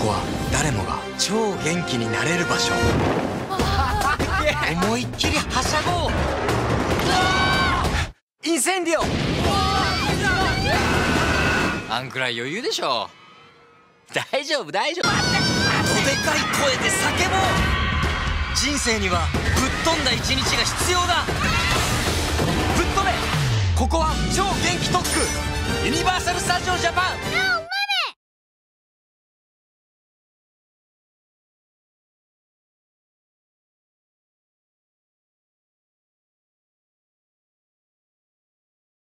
こは誰もが超元気になれる場所。思いっきりはしゃごう。インセンディオ。あんくらい余裕でしょ。大丈夫大丈夫。どでかい声で叫ぼう。人生にはぶっ飛んだ一日が必要だ。ぶっ飛べ。ここは超元気特区。ユニバーサル・スタジオ・ジャパン。